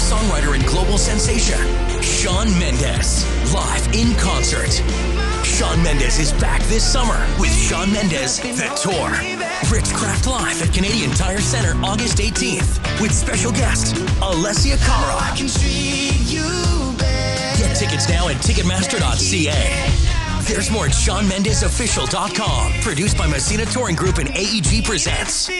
songwriter and global sensation, Shawn Mendes, live in concert. Shawn Mendes is back this summer with Shawn Mendes, The Tour. Richcraft Live at Canadian Tire Centre August 18th with special guest Alessia Cara. Get tickets now at Ticketmaster.ca. There's more at ShawnMendesOfficial.com. Produced by Messina Touring Group and AEG Presents.